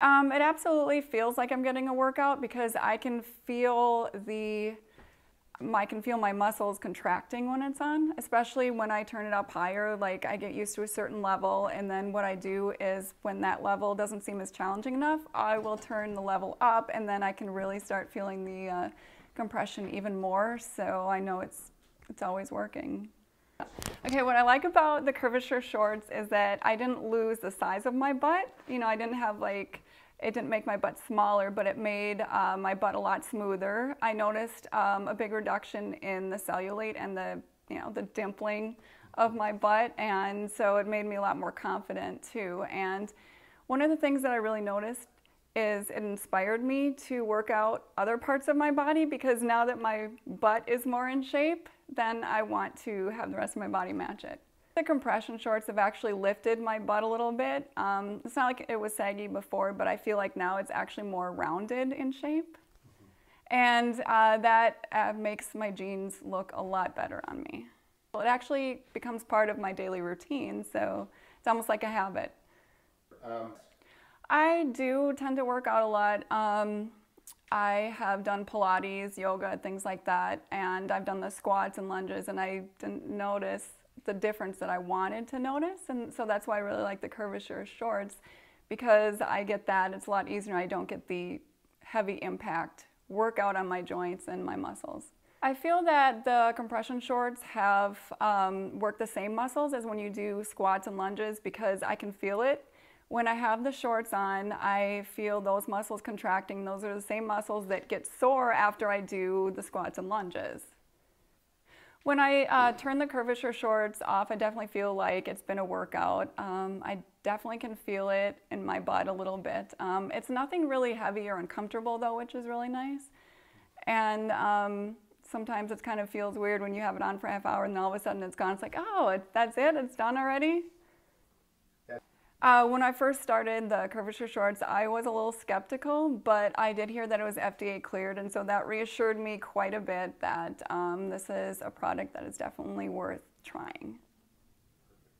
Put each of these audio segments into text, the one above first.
Um, it absolutely feels like I'm getting a workout because I can feel the I can feel my muscles contracting when it's on, especially when I turn it up higher. Like I get used to a certain level, and then what I do is when that level doesn't seem as challenging enough, I will turn the level up, and then I can really start feeling the uh, compression even more. So I know it's it's always working. Okay, what I like about the Curvassure shorts is that I didn't lose the size of my butt. You know, I didn't have like, it didn't make my butt smaller, but it made uh, my butt a lot smoother. I noticed um, a big reduction in the cellulite and the, you know, the dimpling of my butt, and so it made me a lot more confident too. And one of the things that I really noticed is it inspired me to work out other parts of my body because now that my butt is more in shape, then I want to have the rest of my body match it. The compression shorts have actually lifted my butt a little bit. Um, it's not like it was saggy before, but I feel like now it's actually more rounded in shape. And uh, that uh, makes my jeans look a lot better on me. It actually becomes part of my daily routine, so it's almost like a habit. Um. I do tend to work out a lot. Um, I have done Pilates, yoga, things like that, and I've done the squats and lunges, and I didn't notice the difference that I wanted to notice, and so that's why I really like the Curvassure shorts, because I get that, it's a lot easier, I don't get the heavy impact workout on my joints and my muscles. I feel that the compression shorts have um, worked the same muscles as when you do squats and lunges because I can feel it when I have the shorts on, I feel those muscles contracting. Those are the same muscles that get sore after I do the squats and lunges. When I uh, turn the Curvassure shorts off, I definitely feel like it's been a workout. Um, I definitely can feel it in my butt a little bit. Um, it's nothing really heavy or uncomfortable though, which is really nice. And um, sometimes it kind of feels weird when you have it on for a half hour and then all of a sudden it's gone. It's like, oh, it, that's it, it's done already. Uh, when I first started the Curvassure shorts, I was a little skeptical, but I did hear that it was FDA cleared, and so that reassured me quite a bit that um, this is a product that is definitely worth trying.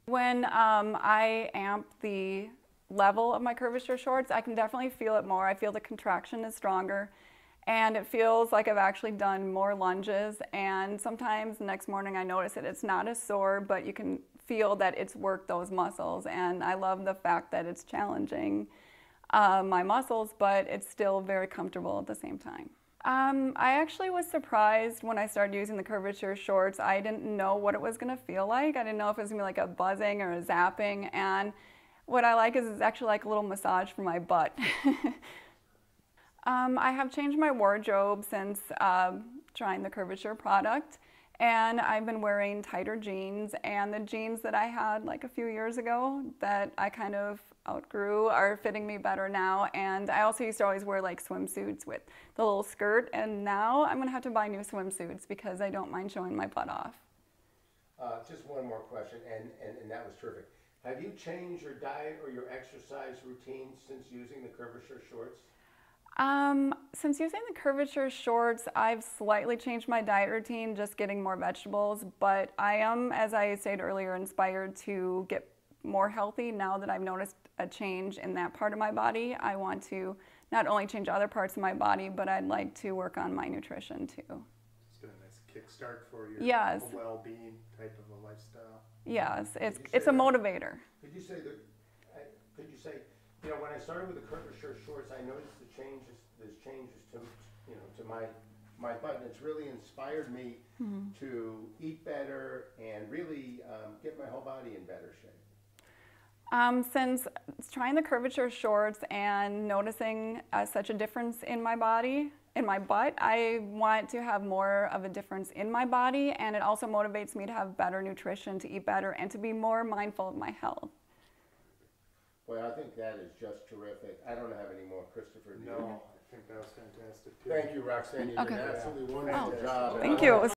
When um, I amp the level of my Curvassure shorts, I can definitely feel it more. I feel the contraction is stronger, and it feels like I've actually done more lunges, and sometimes the next morning I notice that it's not as sore, but you can feel that it's worked those muscles. And I love the fact that it's challenging uh, my muscles, but it's still very comfortable at the same time. Um, I actually was surprised when I started using the Curvassure shorts. I didn't know what it was going to feel like. I didn't know if it was going to be like a buzzing or a zapping. And what I like is it's actually like a little massage for my butt. um, I have changed my wardrobe since uh, trying the Curvassure product. And I've been wearing tighter jeans and the jeans that I had like a few years ago that I kind of outgrew are fitting me better now. And I also used to always wear like swimsuits with the little skirt and now I'm gonna have to buy new swimsuits because I don't mind showing my butt off. Uh, just one more question and, and, and that was terrific. Have you changed your diet or your exercise routine since using the Curvassure shorts? Um, since using the Curvassure shorts, I've slightly changed my diet routine, just getting more vegetables, but I am, as I said earlier, inspired to get more healthy now that I've noticed a change in that part of my body. I want to not only change other parts of my body, but I'd like to work on my nutrition too. It's been a nice kickstart for your yes. well-being type of a lifestyle. Yes, it's, it's a motivator. Could you say that, could you say, you know, when I started with the Curvassure shorts, I noticed the changes, there's changes to, you know, to my, my button. It's really inspired me mm-hmm. to eat better and really um, get my whole body in better shape. Um, since trying the Curvassure shorts and noticing uh, such a difference in my body, in my butt, I want to have more of a difference in my body and it also motivates me to have better nutrition, to eat better, and to be more mindful of my health. Well, I think that is just terrific. I don't have any more, Christopher. No, I think that was fantastic. Too. Thank you, Roxanne. You okay. did an absolutely wonderful oh, job. Thank you.